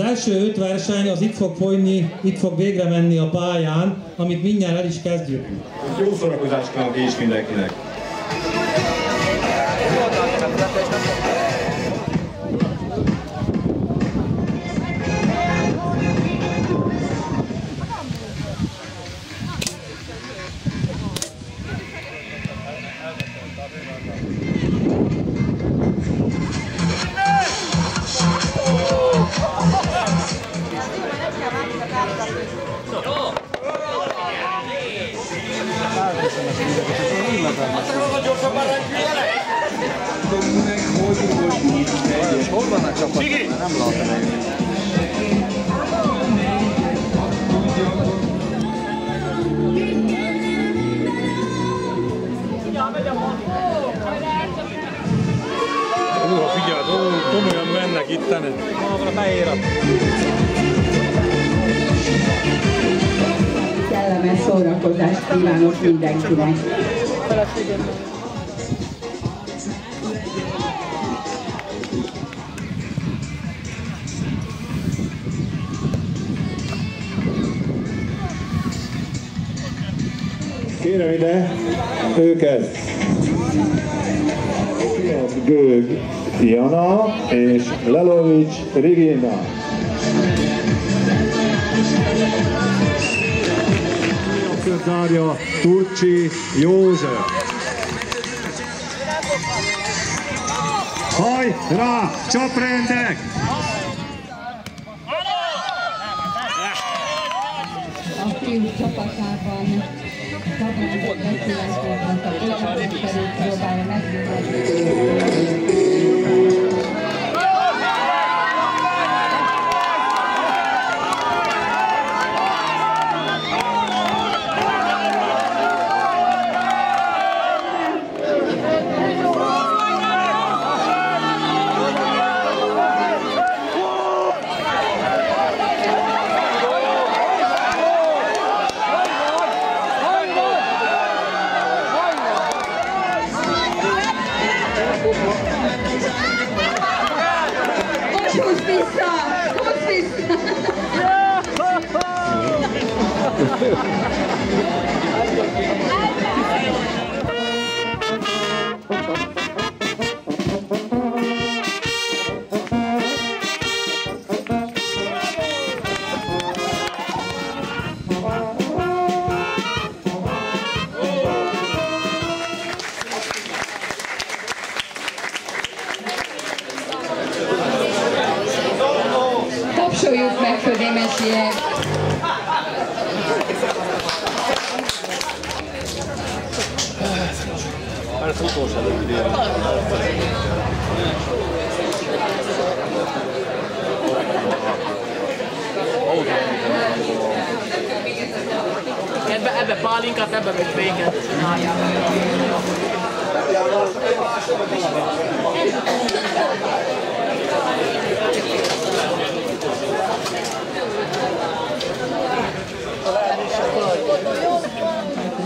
első öt verseny az itt fog folyni, itt fog végre menni a pályán, amit mindjárt el is kezdjük. Jó szórakozást kívánok és mindenkinek! Hol van a csapat? Nem látom. Húha, figyeld, ó, komolyan mennek itten. A beérat. Kellemes szórakozást kívánok mindenkinek. Kérem ide őket! Gőg Jana és Lelovics Regina. Zárja Turcsi József. Hajrá, csaprendek! országban magánszolgáltatásokban a jobbára. show meg Födémesiek! Ebbe, ebbe pálinkát, ebbe meg féket.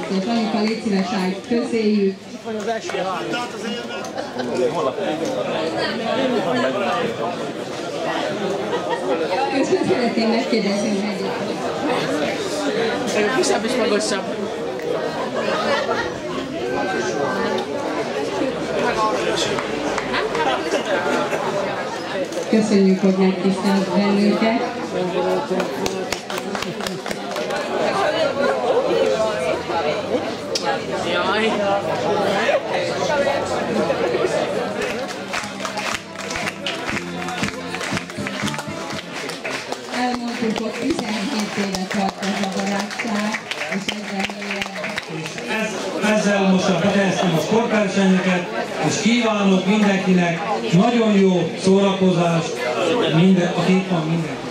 És anyuka, légy szíves, állj közéjük. Közben szeretném megkérdezni, hogy Meg kisebb és magasabb. köszönjük, hogy megtisztelt bennünket. Hogy 17 éve tart ez a barátság, és mélyebb. Ez, ezzel most a befejeztem a sportversenyeket, és kívánok mindenkinek nagyon jó szórakozást, minden, aki itt van mindenki.